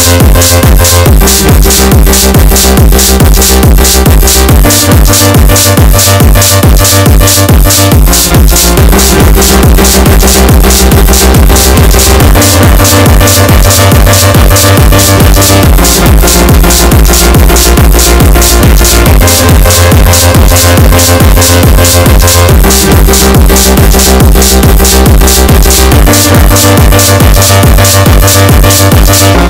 We'll be right.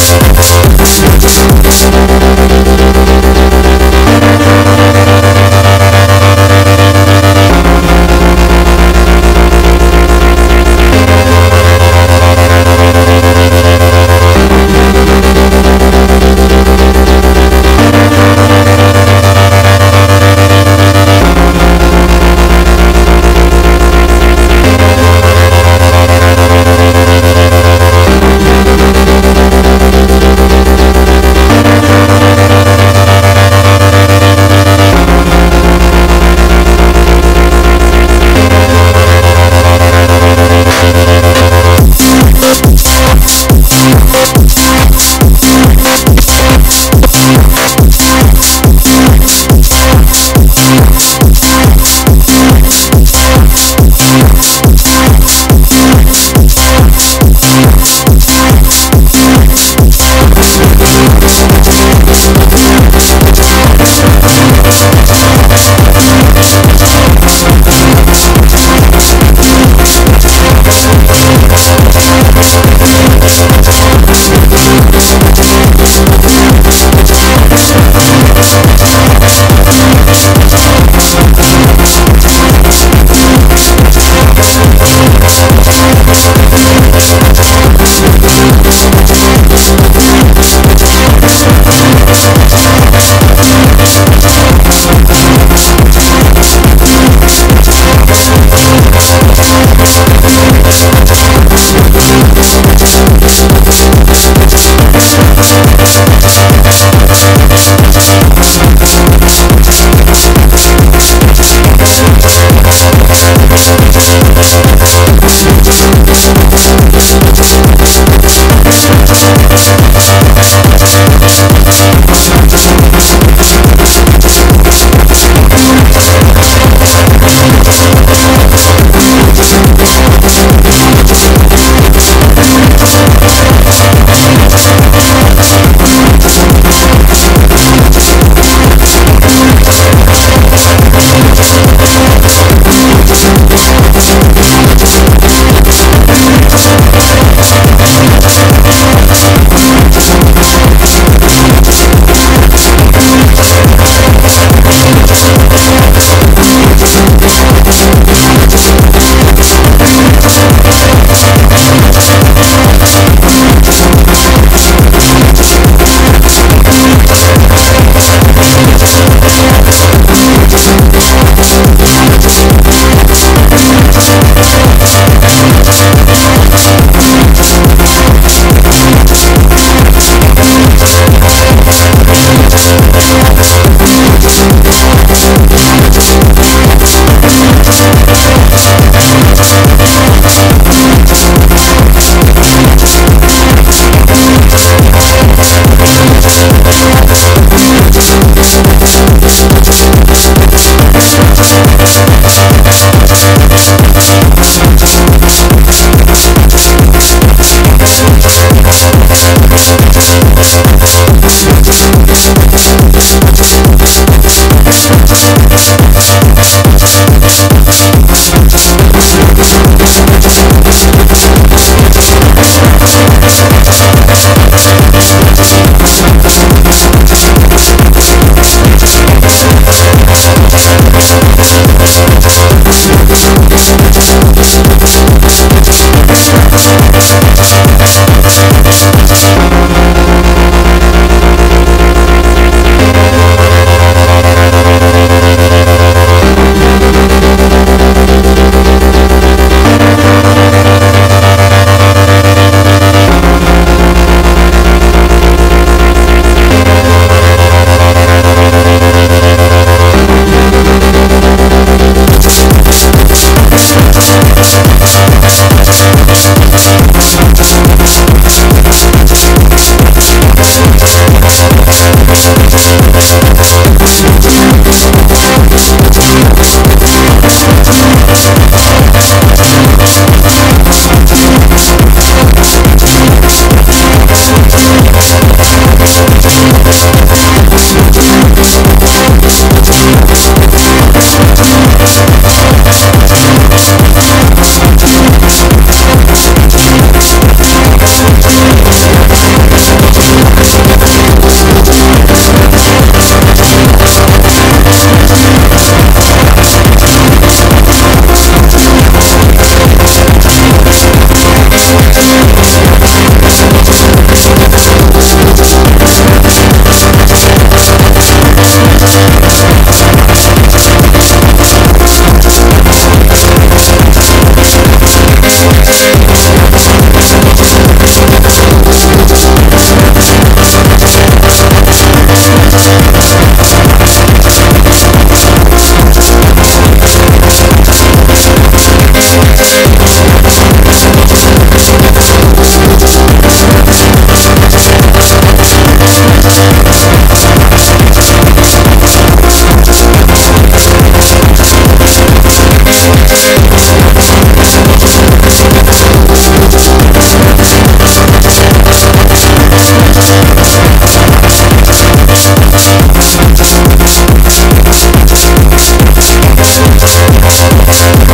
Gracias. We'll be right.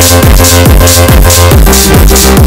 Thank you.